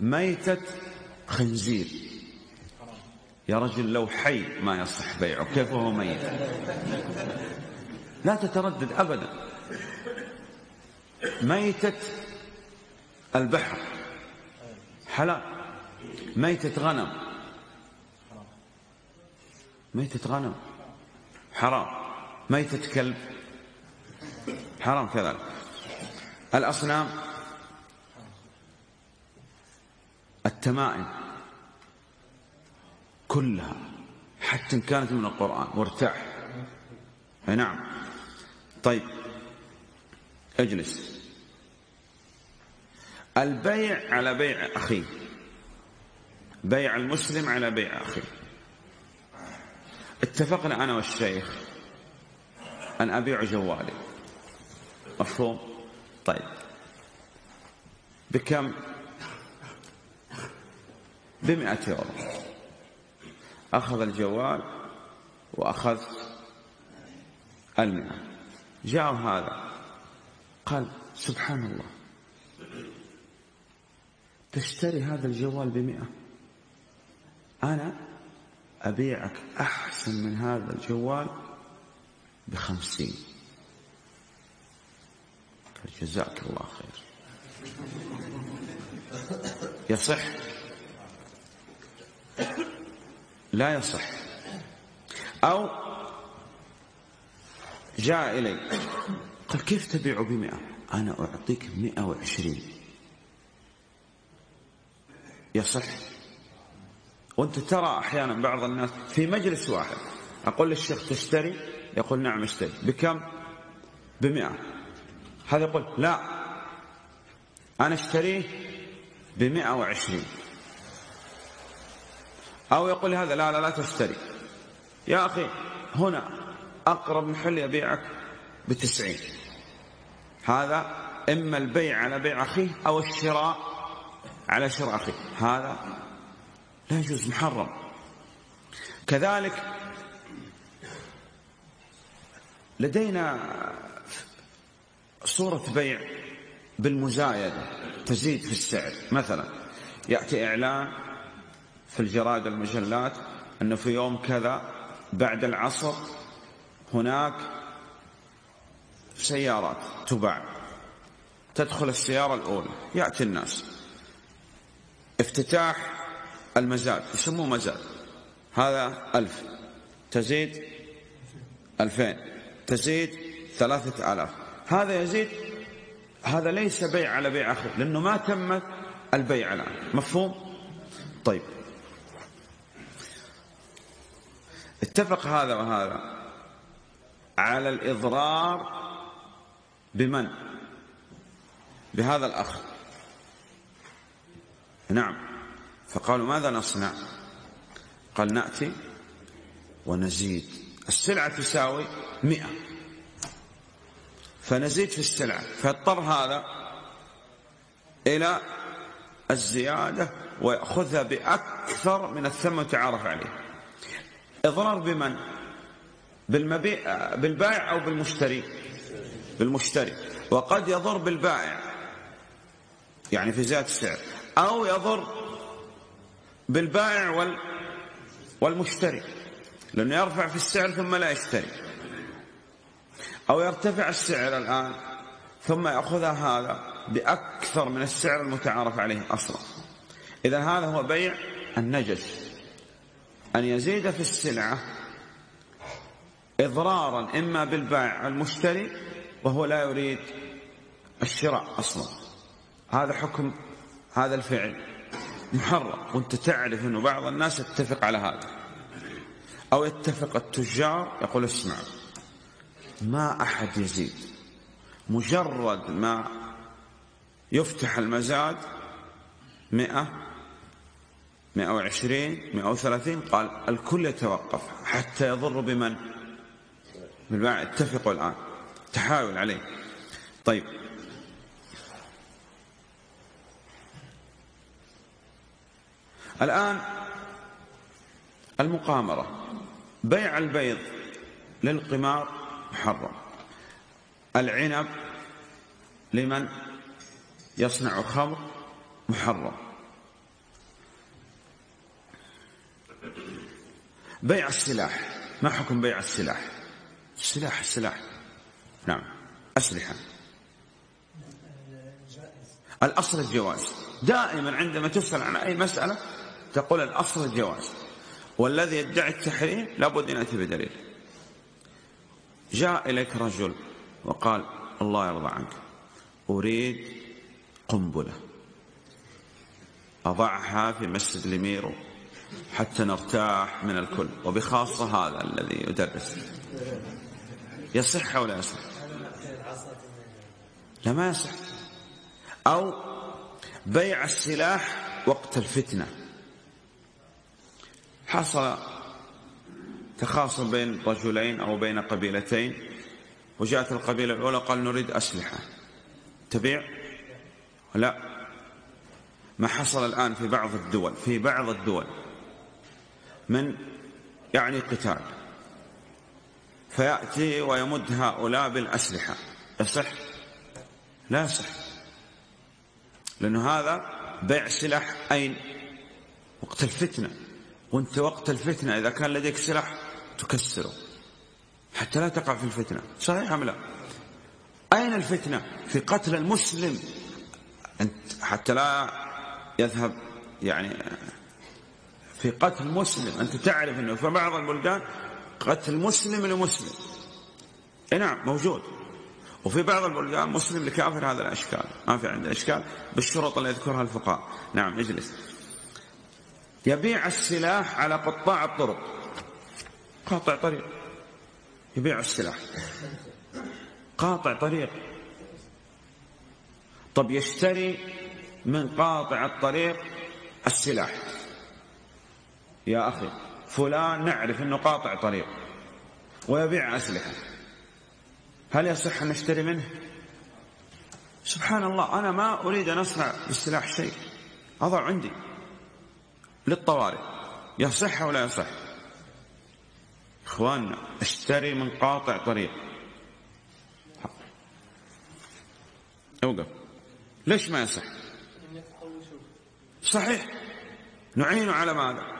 ميتة خنزير. يا رجل لو حي ما يصح بيعه كيف هو ميت؟ لا تتردد أبدا. ميتة البحر. حلال. ميتة غنم. ميتة غنم. حرام. ميتة كلب. حرام كذلك. الأصنام. التمائم كلها حتى إن كانت من القرآن وارتاح نعم. طيب. اجلس. البيع على بيع أخيه بيع المسلم على بيع أخيه اتفقنا أنا والشيخ أن أبيع جوالي. مفهوم؟ طيب. بكم؟ بمئة يورو. أخذ الجوال وأخذ المئة. جاء هذا. قال سبحان الله. تشتري هذا الجوال بمئة. أنا أبيعك أحسن من هذا الجوال بخمسين. جزاك الله خير. يصح؟ لا يصح. أو جاء إلي قال كيف تبيع بمئة؟ أنا أعطيك مئة وعشرين. يصح. وأنت ترى أحيانا بعض الناس في مجلس واحد أقول للشيخ تشتري؟ يقول نعم اشتري. بكم؟ بمئة. هذا يقول لا أنا اشتريه بمئة وعشرين. أو يقول هذا لا لا لا تشتري يا أخي هنا أقرب محل يبيعك بتسعين. هذا إما البيع على بيع أخيه أو الشراء على شراء أخيه. هذا لا يجوز محرم. كذلك لدينا صورة بيع بالمزايدة تزيد في السعر. مثلا يأتي إعلان في الجرائد المجلات أنه في يوم كذا بعد العصر هناك سيارات تباع. تدخل السيارة الأولى. يأتي الناس. افتتاح المزاد. يسموه مزاد. هذا ألف. تزيد ألفين. تزيد ثلاثة آلاف. هذا يزيد. هذا ليس بيع على بيع أخر لأنه ما تم البيع الآن. مفهوم؟ طيب. اتفق هذا وهذا. على الإضرار بمن؟ بهذا الأخ. نعم. فقالوا ماذا نصنع؟ قال نأتي ونزيد. السلعة تساوي مئة. فنزيد في السلعة. فاضطر هذا إلى الزيادة ويأخذها بأكثر من الثمن تعرف عليه. إضرار بمن؟ بالمبيع بالبائع أو بالمشتري؟ بالمشتري. وقد يضر بالبائع يعني في زيادة السعر أو يضر بالبائع وال والمشتري لأنه يرفع في السعر ثم لا يشتري. أو يرتفع السعر الآن ثم يأخذها هذا بأكثر من السعر المتعارف عليه أصلا. إذا هذا هو بيع النجس. أن يزيد في السلعة إضرارا إما بالبائع المشتري وهو لا يريد الشراء أصلا. هذا حكم هذا الفعل محرم. وأنت تعرف إنه بعض الناس يتفق على هذا. أو يتفق التجار يقول اسمع ما أحد يزيد. مجرد ما يفتح المزاد مئة مئة وعشرين مئة وثلاثين قال الكل يتوقف حتى يضر بمن؟ بالباع اتفقوا الآن. تحاول عليه. طيب. الآن المقامرة. بيع البيض للقمار محرم. العنب لمن؟ يصنع خمر محرم. بيع السلاح. ما حكم بيع السلاح؟ السلاح السلاح. نعم. أسلحة. الأصل الجواز. دائما عندما تسأل عن أي مسألة تقول الأصل الجواز. والذي يدعي التحريم لابد أن يأتي بدليل. جاء إليك رجل وقال الله يرضى عنك. أريد قنبلة. أضعها في مسجد لميرو. حتى نرتاح من الكل. وبخاصة هذا الذي يدرس. يصح أو لا يصح؟ لا ما يصح. أو بيع السلاح وقت الفتنة. حصل تخاصم بين رجلين أو بين قبيلتين وجاءت القبيلة الأولى قال نريد أسلحة. تبيع؟ لا. ما حصل الآن في بعض الدول في بعض الدول. من يعني قتال فيأتي ويمد هؤلاء بالأسلحة. يصح؟ لا يصح. لأنه هذا بيع سلاح أين وقت الفتنة. وانت وقت الفتنة. إذا كان لديك سلاح تكسره. حتى لا تقع في الفتنة. صحيح أم لا؟ أين الفتنة؟ في قتل المسلم. أنت حتى لا يذهب يعني في قتل مسلم. أنت تعرف أنه في بعض البلدان قتل مسلم لمسلم. نعم موجود. وفي بعض البلدان مسلم لكافر هذا الأشكال. ما في عنده إشكال بالشروط اللي يذكرها الفقهاء. نعم اجلس. يبيع السلاح على قطاع الطرق. قاطع طريق. يبيع السلاح. قاطع طريق. طب يشتري من قاطع الطريق السلاح. يا أخي فلان نعرف أنه قاطع طريق ويبيع أسلحة. هل يصح أن نشتري منه؟ سبحان الله أنا ما أريد أن أصنع بالسلاح شيء. أضع عندي للطوارئ يصح ولا يصح؟ إخواننا اشتري من قاطع طريق. أوقف. ليش ما يصح؟ صحيح. نعين على ماذا؟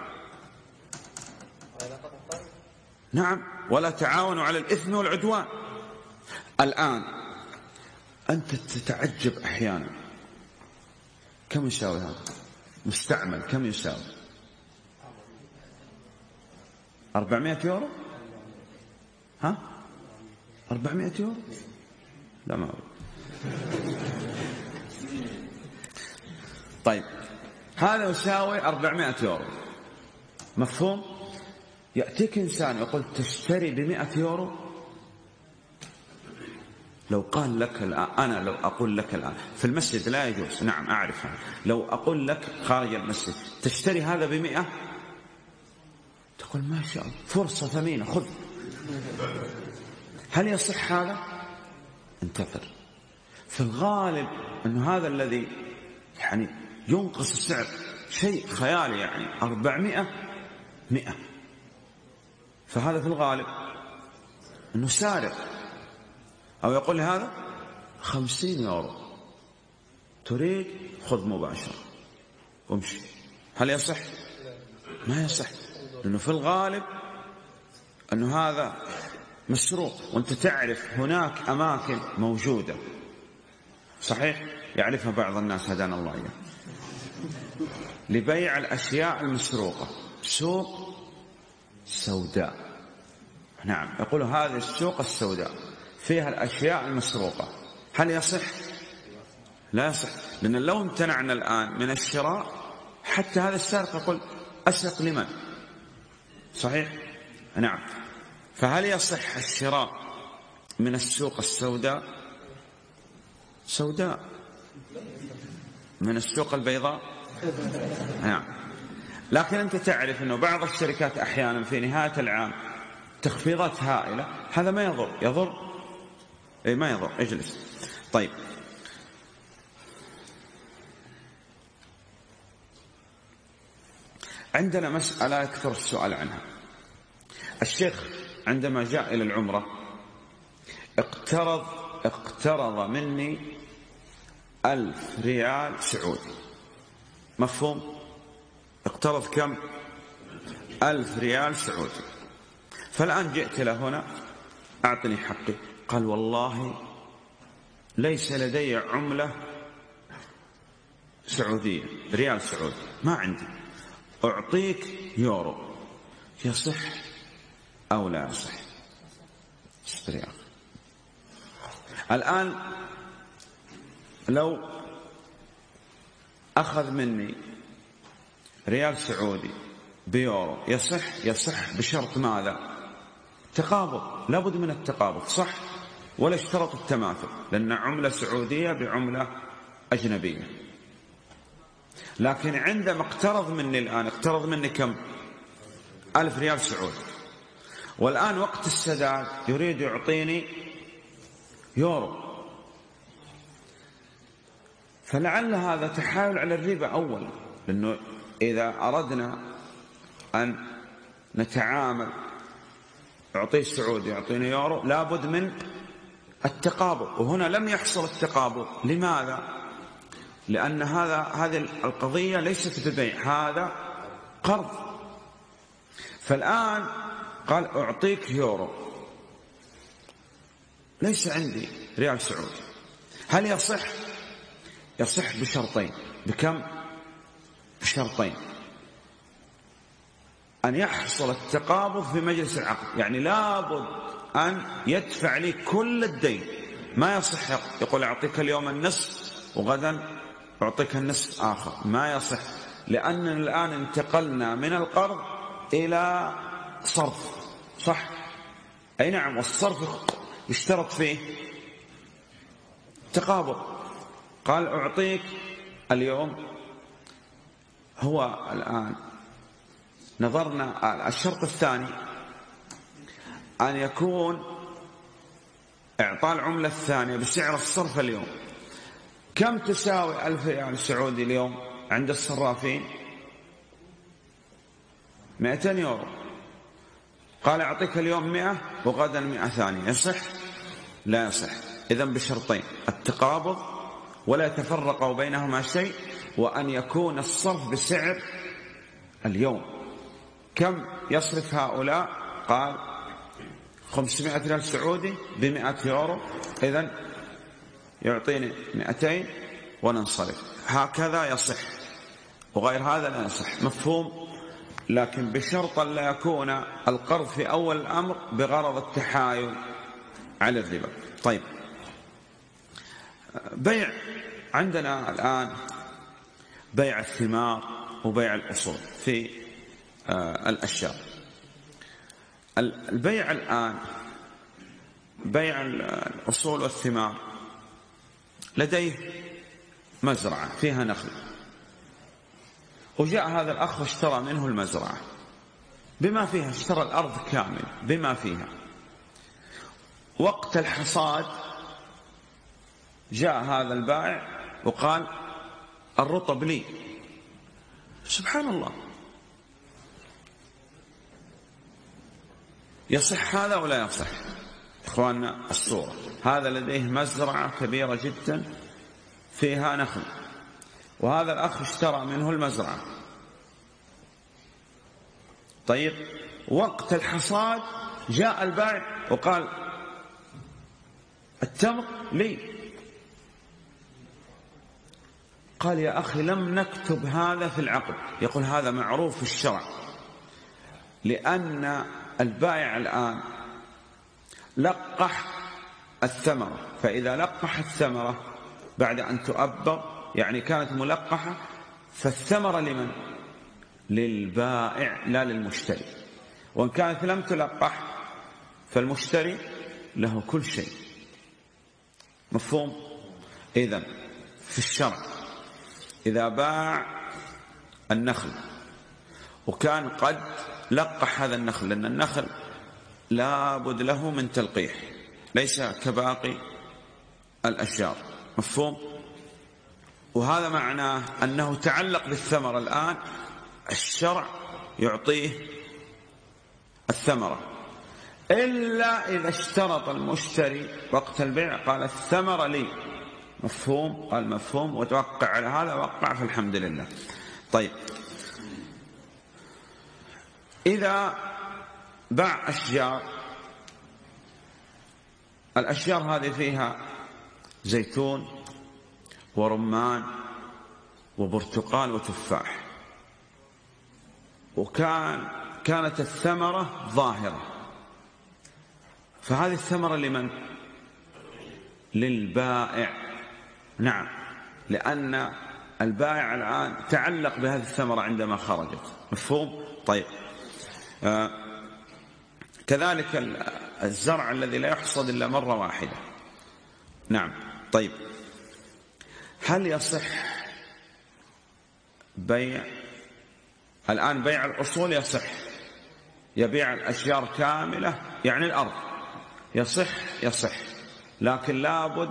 نعم. ولا تعاونوا على الإثم والعدوان. الآن أنت تتعجب أحيانا. كم يساوي هذا؟ مستعمل. كم يساوي؟ أربعمائة يورو؟ ها؟ أربعمائة يورو؟ لا ما أعرف. طيب. هذا يساوي أربعمائة يورو. مفهوم؟ يأتيك إنسان يقول تشتري بمئة يورو؟ لو قال لك الآن أنا لو أقول لك الآن في المسجد لا يجوز. نعم أعرف لو أقول لك خارج المسجد تشتري هذا بمئة؟ تقول ما شاء الله فرصة ثمينة خذ. هل يصح هذا؟ انتظر. في الغالب أن هذا الذي يعني ينقص السعر شيء خيالي يعني أربعمائة مئة. فهذا في الغالب أنه سارق. أو يقول هذا خمسين يورو. تريد؟ خذ مباشرة. وامشي هل يصح؟ ما يصح. لأنه في الغالب أنه هذا مسروق. وأنت تعرف هناك أماكن موجودة. صحيح؟ يعرفها بعض الناس هدانا الله إياه. لبيع الأشياء المسروقة. سوق سوداء نعم يقول هذه السوق السوداء فيها الأشياء المسروقة. هل يصح؟ لا يصح لأن لو امتنعنا الآن من الشراء حتى هذا السارق يقول أسرق لمن؟ صحيح؟ نعم. فهل يصح الشراء من السوق السوداء؟ سوداء. من السوق البيضاء؟ نعم. لكن أنت تعرف أنه بعض الشركات أحيانا في نهاية العام تخفيضات هائلة هذا ما يضر يضر؟ أي ما يضر اجلس. طيب. عندنا مسألة يكثر السؤال عنها. الشيخ عندما جاء إلى العمرة اقترض اقترض مني ألف ريال سعودي. مفهوم؟ اقترض كم؟ ألف ريال سعودي. فالآن جئت له هنا أعطني حقي. قال والله ليس لدي عملة سعودية ريال سعودي. ما عندي. أعطيك يورو. يصح أو لا يصح؟ اشتري الآن لو أخذ مني ريال سعودي بيورو يصح يصح بشرط ماذا؟ تقابض لابد من التقابض صح؟ ولا اشترط التماثل لأن عملة سعودية بعملة أجنبية. لكن عندما اقترض مني الآن اقترض مني كم؟ ألف ريال سعودي. والآن وقت السداد يريد يعطيني يورو. فلعل هذا تحايل على الربا أولا لأنه إذا أردنا أن نتعامل يعطيه السعودي يعطيني يورو لابد من التقابض وهنا لم يحصل التقابض لماذا؟ لأن هذا هذه القضية ليست ببيع هذا قرض. فالآن قال أعطيك يورو. ليس عندي ريال سعودي. هل يصح؟ يصح بشرطين. بكم؟ بشرطين أن يحصل التقابض في مجلس العقد. يعني لابد أن يدفع لي كل الدين. ما يصح يقول أعطيك اليوم النصف وغدا أعطيك النصف آخر. ما يصح. لأننا الآن انتقلنا من القرض إلى صرف. صح؟ أي نعم. والصرف يشترط فيه تقابض. قال أعطيك اليوم هو الآن نظرنا الشرط الثاني أن يكون إعطاء العملة الثانية بسعر الصرف اليوم. كم تساوي ألف ريال سعودي اليوم عند الصرافين؟ مئتين يورو. قال أعطيك اليوم مئة وغدا مئة ثانية. يصح؟ لا يصح. إذا بشرطين التقابض ولا يتفرق بينهما شيء وأن يكون الصرف بسعر اليوم. كم يصرف هؤلاء؟ قال 500 ريال سعودي ب 100 يورو. إذا يعطيني 200 وننصرف. هكذا يصح. وغير هذا لا يصح. مفهوم؟ لكن بشرط لا يكون القرض في أول الأمر بغرض التحايل على الربا. طيب. بيع. عندنا الآن بيع الثمار وبيع الأصول في آه، الأشياء. البيع الآن بيع الأصول والثمار لديه مزرعة فيها نخل. وجاء هذا الأخ واشترى منه المزرعة. بما فيها اشترى الأرض كامل بما فيها. وقت الحصاد جاء هذا البائع وقال الرطب لي. سبحان الله. يصح هذا ولا يصح؟ إخواننا الصورة. هذا لديه مزرعة كبيرة جدا فيها نخل. وهذا الأخ اشترى منه المزرعة. طيب وقت الحصاد جاء البائع وقال التمر لي. قال يا أخي لم نكتب هذا في العقد. يقول هذا معروف في الشرع. لأن البائع الآن لقح الثمرة. فإذا لقح الثمرة بعد أن تؤبر يعني كانت ملقحة فالثمرة لمن؟ للبائع لا للمشتري. وإن كانت لم تلقح فالمشتري له كل شيء. مفهوم؟ إذا في الشرع إذا باع النخل. وكان قد لقح هذا النخل لأن النخل لابد له من تلقيح ليس كباقي الأشجار. مفهوم؟ وهذا معناه أنه تعلق بالثمرة الآن الشرع يعطيه الثمرة. إلا إذا اشترط المشتري وقت البيع قال الثمرة لي. مفهوم؟ قال مفهوم. وتوقع على هذا؟ وقع فالحمد لله. طيب. إذا باع أشجار الأشجار هذه فيها زيتون ورمان وبرتقال وتفاح. وكان كانت الثمرة ظاهرة. فهذه الثمرة لمن؟ للبائع. نعم. لأن البائع الآن تعلق بهذه الثمرة عندما خرجت. مفهوم؟ طيب. آه كذلك الزرع الذي لا يحصد إلا مرة واحدة. نعم. طيب. هل يصح بيع الآن بيع الأصول يصح. يبيع الأشجار كاملة يعني الأرض. يصح يصح. لكن لابد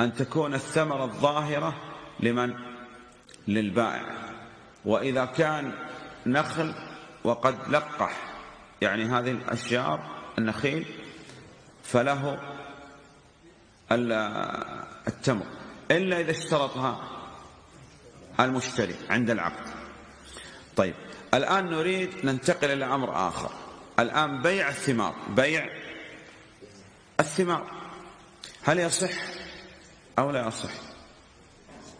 أن تكون الثمرة الظاهرة لمن؟ للبائع. وإذا كان نخل وقد لقح يعني هذه الأشجار النخيل فله التمر. إلا إذا اشترطها المشتري عند العقد. طيب الآن نريد ننتقل إلى أمر آخر. الآن بيع الثمار. بيع الثمار. هل يصح أو لا يصح.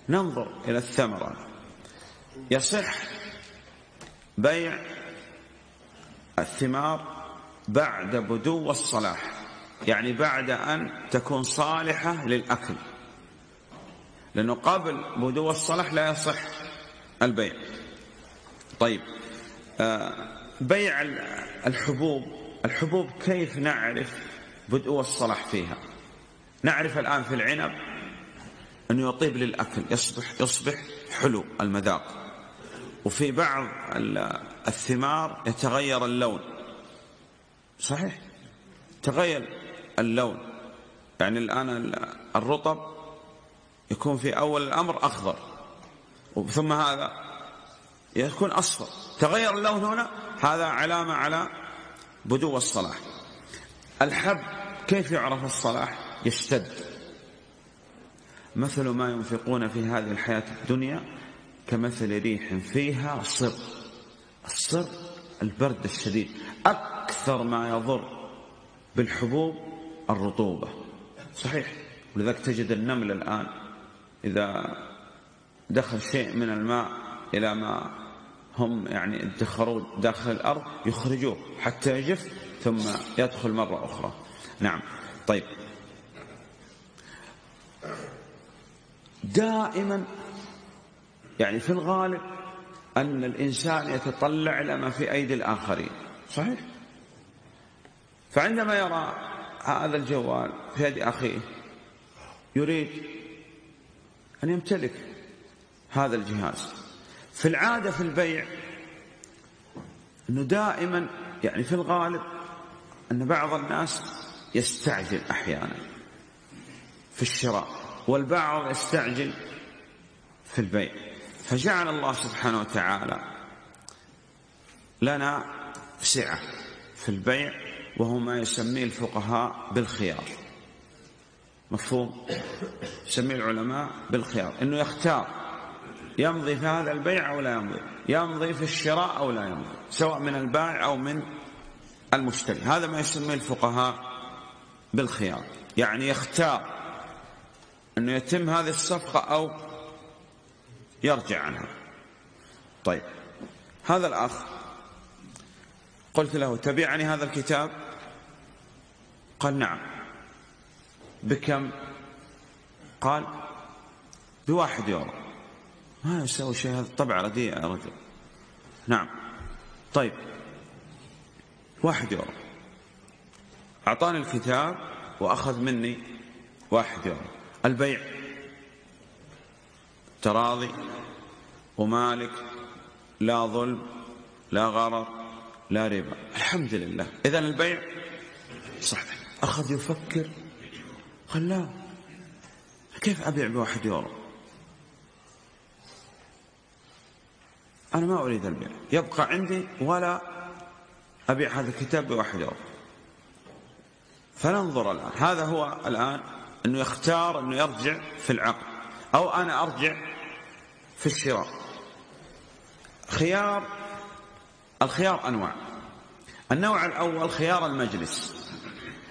ننظر إلى الثمرة. يصح بيع الثمار بعد بدو الصلاح. يعني بعد أن تكون صالحة للأكل. لأنه قبل بدو الصلاح لا يصح البيع. طيب آه، بيع الحبوب. الحبوب كيف نعرف بدء الصلاح فيها؟ نعرف الآن في العنب أنه يطيب للأكل يصبح, يصبح حلو المذاق. وفي بعض الثمار يتغير اللون. صحيح. تغير اللون. يعني الآن الرطب يكون في أول الأمر أخضر ثم هذا يكون أصفر. تغير اللون هنا هذا علامة على بدو الصلاح. الحب كيف يعرف الصلاح؟ يشتد. مثل ما ينفقون في هذه الحياة الدنيا كمثل ريح فيها صر. الصر البرد الشديد. أكثر ما يضر بالحبوب الرطوبة. صحيح. ولذلك تجد النمل الآن إذا دخل شيء من الماء إلى ما هم يعني ادخروه داخل الأرض يخرجوه حتى يجف ثم يدخل مرة أخرى. نعم. طيب. دائما. يعني في الغالب أن الإنسان يتطلع إلى ما في أيدي الآخرين. صحيح؟ فعندما يرى هذا الجوال في يد أخيه يريد أن يمتلك هذا الجهاز. في العادة في البيع أنه دائما يعني في الغالب أن بعض الناس يستعجل أحيانا في الشراء. والبعض يستعجل في البيع. فجعل الله سبحانه وتعالى لنا سعة في البيع وهو ما يسميه الفقهاء بالخيار. مفهوم؟ يسميه العلماء بالخيار. إنه يختار يمضي في هذا البيع أو لا يمضي يمضي في الشراء أو لا يمضي سواء من البائع أو من المشتري. هذا ما يسميه الفقهاء بالخيار. يعني يختار أنه يتم هذه الصفقة أو يرجع عنها. طيب هذا الأخ قلت له تبيعني هذا الكتاب؟ قال نعم. بكم؟ قال بواحد يورو. ما يسوي شيء هذا طبعا رديء يا رجل. نعم. طيب واحد يورو. أعطاني الكتاب وأخذ مني واحد يورو. البيع. تراضي ومالك لا ظلم لا غرر لا ربا. الحمد لله. إذا البيع صح أخذ يفكر لا كيف أبيع بواحد يورو؟ أنا ما أريد البيع. يبقى عندي ولا أبيع هذا الكتاب بواحد يورو. فننظر الآن. هذا هو الآن أنه يختار أنه يرجع في العقد أو أنا أرجع في الشراء. خيار الخيار أنواع. النوع الأول خيار المجلس.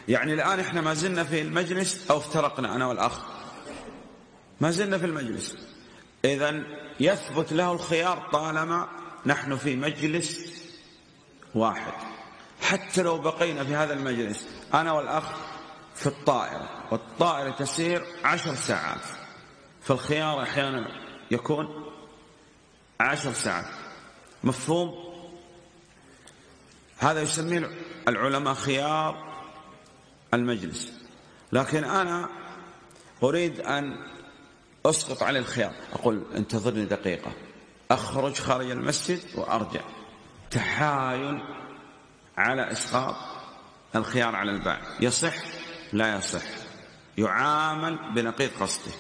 يعني الآن إحنا ما زلنا في المجلس أو افترقنا أنا والأخ. ما زلنا في المجلس. إذا يثبت له الخيار طالما نحن في مجلس واحد. حتى لو بقينا في هذا المجلس أنا والأخ في الطائرة والطائرة تسير عشر ساعات. فالخيار أحيانا يكون عشر ساعات. مفهوم؟ هذا يسميه العلماء خيار المجلس. لكن أنا أريد أن أسقط عليه الخيار. أقول انتظرني دقيقة. أخرج خارج المسجد وأرجع. تحايل على إسقاط الخيار على البائع يصح؟ لا يصح. يعامل بنقيض قصده.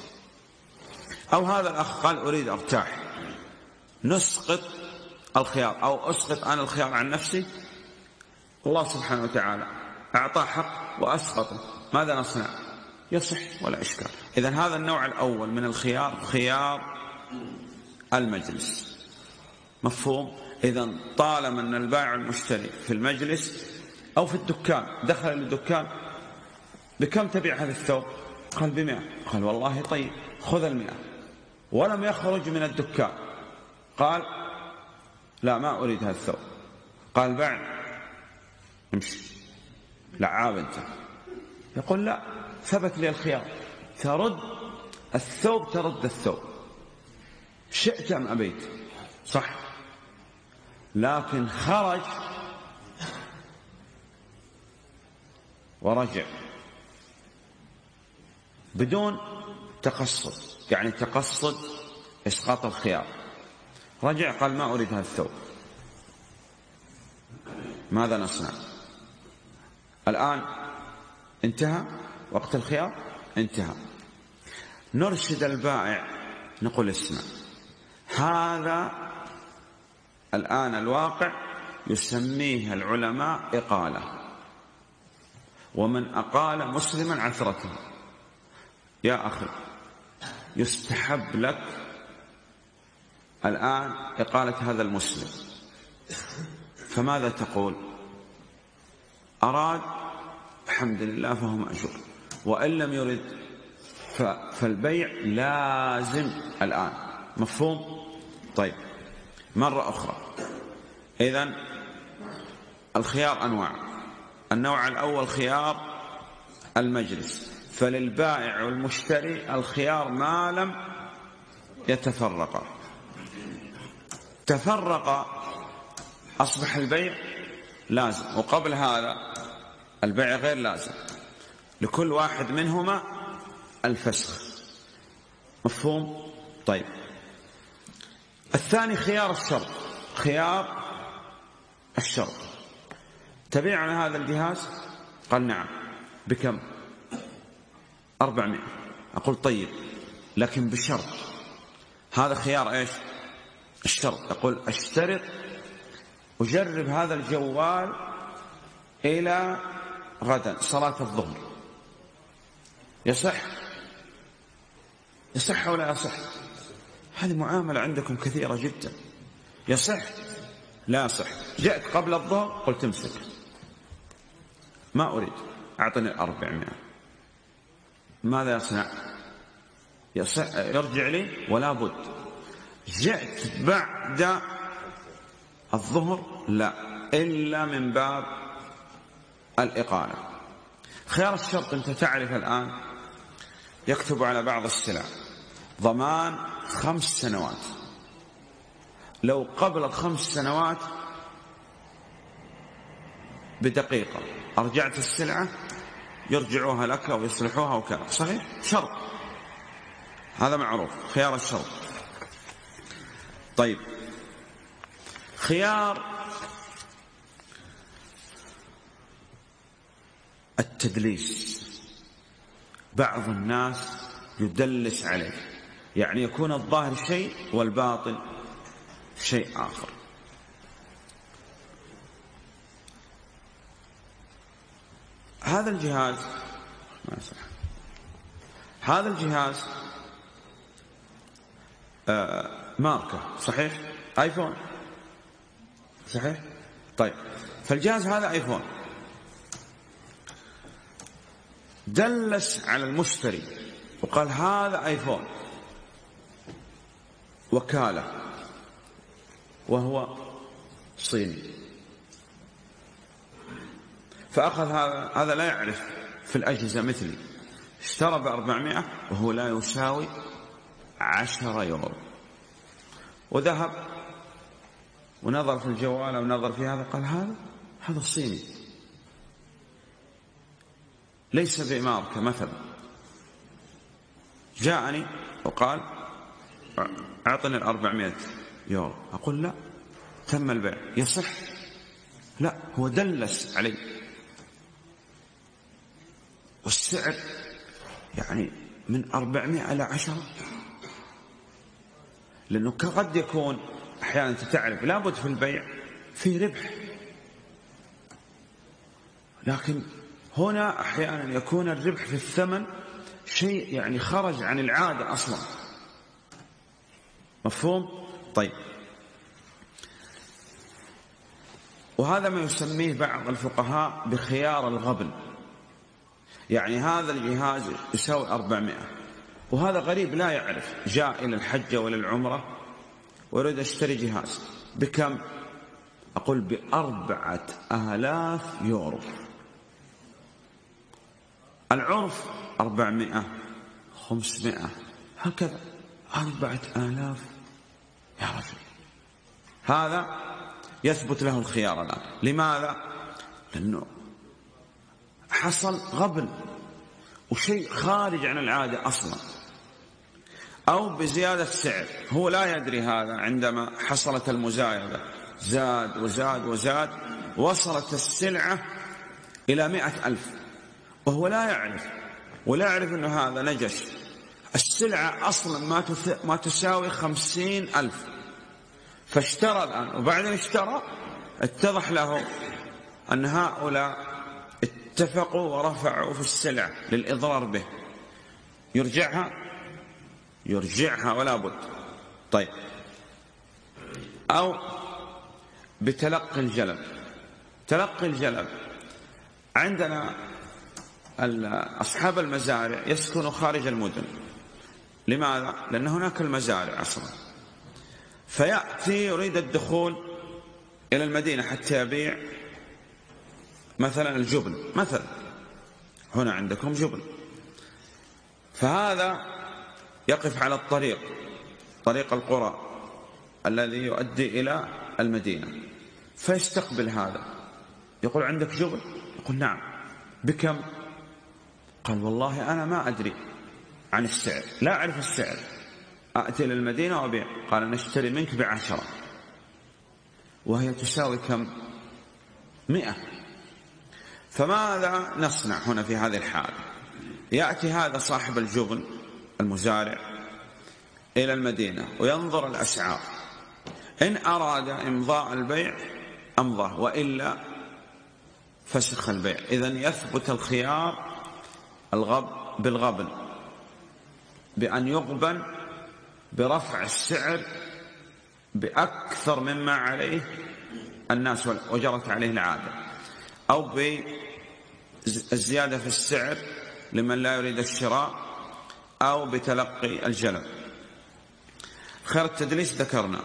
أو هذا الأخ قال أريد أرتاح. نسقط الخيار أو أسقط أنا الخيار عن نفسي. الله سبحانه وتعالى أعطاه حق وأسقطه. ماذا نصنع؟ يصح ولا إشكال. إذا هذا النوع الأول من الخيار خيار المجلس. مفهوم؟ إذا طالما أن البائع المشتري في المجلس أو في الدكان دخل الدكان بكم تبيع هذا الثوب؟ قال بمئة. قال والله طيب خذ المئة. ولم يخرج من الدكان. قال لا ما أريد هذا الثوب. قال بعد امشي. لعاب أنت. يقول لا ثبت لي الخيار. ترد الثوب ترد الثوب. شئت أم أبيت؟ صح. لكن خرج ورجع. بدون تقصد يعني تقصد إسقاط الخيار. رجع قال ما أريد هذا الثوب. ماذا نصنع؟ الآن انتهى وقت الخيار؟ انتهى. نرشد البائع نقول اسمع. هذا الآن الواقع يسميه العلماء إقالة. ومن أقال مسلما عثرته. يا أخي يستحب لك الآن إقالة هذا المسلم. فماذا تقول؟ أراد؟ الحمد لله فهو مأجور. وإن لم يرد فالبيع لازم الآن. مفهوم؟ طيب. مرة أخرى. إذا الخيار أنواع. النوع الأول خيار المجلس. فللبائع والمشتري الخيار ما لم يتفرقا تفرق أصبح البيع لازم وقبل هذا البيع غير لازم. لكل واحد منهما الفسخ. مفهوم؟ طيب. الثاني خيار الشرط خيار الشرط تبيعنا هذا الجهاز؟ قال نعم. بكم؟ أربعمائة. أقول طيب لكن بشرط. هذا خيار إيش؟ الشرط يقول أشترط أجرب هذا الجوال إلى غدا صلاة الظهر. يصح؟ يصح ولا يصح؟ هذه معاملة عندكم كثيرة جدا. يصح؟ لا يصح. جئت قبل الظهر قلت امسك. ما أريد. أعطني الأربعمائة. ماذا يصنع؟ يصح يرجع لي ولا بد. جئت بعد الظهر؟ لا إلا من باب الإقالة. خيار الشرط أنت تعرف الآن يكتب على بعض السلع. ضمان خمس سنوات. لو قبل الخمس سنوات بدقيقة. أرجعت السلعة؟ يرجعوها لك ويصلحوها وكذا صحيح؟ شرط. هذا معروف خيار الشرط. طيب. خيار التدليس. بعض الناس يدلس عليه يعني يكون الظاهر شيء والباطن شيء آخر. هذا الجهاز ما. هذا الجهاز آه ماركة صحيح؟ آيفون؟ صحيح؟ طيب فالجهاز هذا آيفون. دلس على المشتري وقال هذا آيفون. وكالة وهو صيني. فأخذ هذا هذا لا يعرف في الأجهزة مثلي. اشترى ب 400 وهو لا يساوي 10 يورو. وذهب ونظر في الجوال ونظر في هذا قال هذا هذا الصيني. ليس بماركة مثلا. جاءني وقال أعطني الأربعمائة يورو. أقول لا تم البيع. يصح؟ لا هو دلس علي. والسعر يعني من أربعمائة إلى عشرة. لأنه قد يكون أحيانا تعرف لابد في البيع في ربح. لكن هنا أحيانا يكون الربح في الثمن شيء يعني خرج عن العادة أصلا. مفهوم؟ طيب. وهذا ما يسميه بعض الفقهاء بخيار الغبن. يعني هذا الجهاز يساوي 400 وهذا غريب لا يعرف جاء إلى الحج ولا العمرة ويريد أشتري جهاز. بكم؟ أقول بأربعة آلاف يورو. العرف أربعمائة خمسمائة. هكذا. أربعة آلاف يا رجل. هذا يثبت له الخيار الآن. لماذا؟ لأنه حصل غبن وشيء خارج عن العادة أصلا. أو بزيادة سعر. هو لا يدري هذا عندما حصلت المزايدة. زاد وزاد وزاد وصلت السلعة إلى مئة ألف. وهو لا يعرف ولا يعرف أنه هذا نجش السلعة أصلا ما, ما تساوي خمسين ألف. فاشترى الآن. وبعدين اشترى اتضح له أن هؤلاء اتفقوا ورفعوا في السلعة للإضرار به. يرجعها؟ يرجعها ولا بد. طيب. أو بتلقي الجلب. تلقي الجلب. عندنا أصحاب المزارع يسكنوا خارج المدن. لماذا؟ لأن هناك المزارع أصلا. فيأتي يريد الدخول إلى المدينة حتى يبيع. مثلا الجبن مثلا هنا عندكم جبن. فهذا يقف على الطريق طريق القرى الذي يؤدي إلى المدينة. فيستقبل هذا. يقول عندك جبن؟ يقول نعم. بكم؟ قال والله أنا ما أدري عن السعر لا أعرف السعر. أأتي إلى المدينة وأبيع. قال نشتري منك بعشرة. وهي تساوي كم؟ مئة. فماذا نصنع هنا في هذه الحالة يأتي هذا صاحب الجبن المزارع إلى المدينة وينظر الأسعار. إن أراد إمضاء البيع أمضاه وإلا فسخ البيع. إذا يثبت الخيار الغب بالغبن بأن يغبن برفع السعر بأكثر مما عليه الناس وجرت عليه العادة. أو بالزيادة في السعر لمن لا يريد الشراء أو بتلقي الجلب. خير التدليس ذكرنا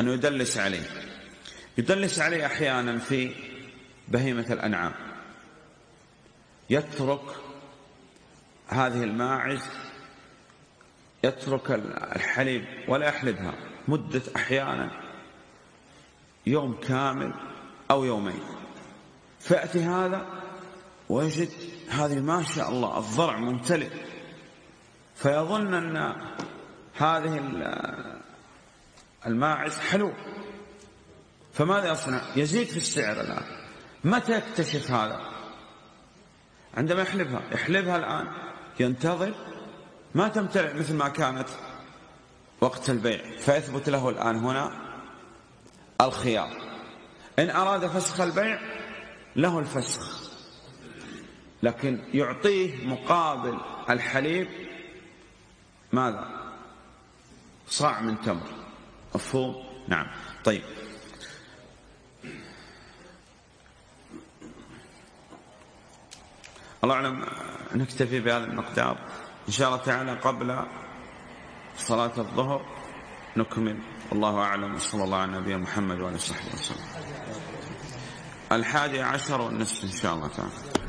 أنه يدلس عليه. يدلس عليه أحيانا في بهيمة الأنعام. يترك هذه الماعز يترك الحليب ولا يحلبها. مدة أحيانا يوم كامل أو يومين. فيأتي هذا ويجد هذه ما شاء الله الضرع ممتلئ. فيظن أن هذه الماعز حلو. فماذا يصنع؟ يزيد في السعر الآن. متى يكتشف هذا؟ عندما يحلبها. يحلبها الآن ينتظر ما تمتلئ مثل ما كانت وقت البيع. فيثبت له الآن هنا الخيار. إن أراد فسخ البيع له الفسخ. لكن يعطيه مقابل الحليب ماذا؟ صاع من تمر. مفهوم؟ نعم. طيب. الله أعلم نكتفي بهذا المقدار. إن شاء الله تعالى قبل صلاة الظهر نكمل. والله أعلم وصلى الله على نبينا محمد وعلى آله وصحبه وسلم. الحادي عشر والنصف إن شاء الله تعالى.